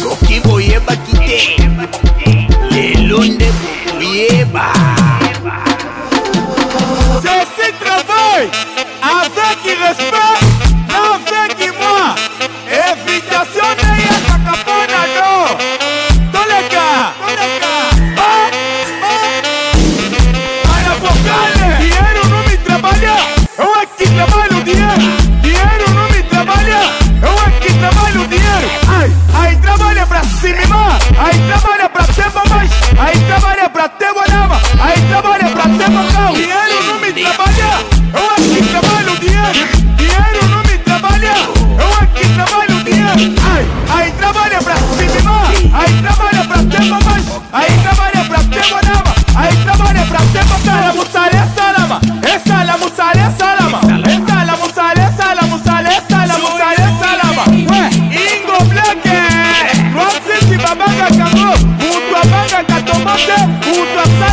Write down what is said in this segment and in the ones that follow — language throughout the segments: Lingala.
soki boyebaki te lelo nde bokoyeba ceci travail avec respect avec moi évitation neye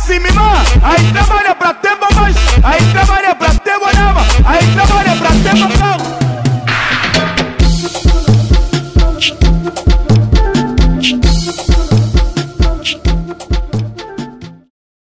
Así mi ahí está para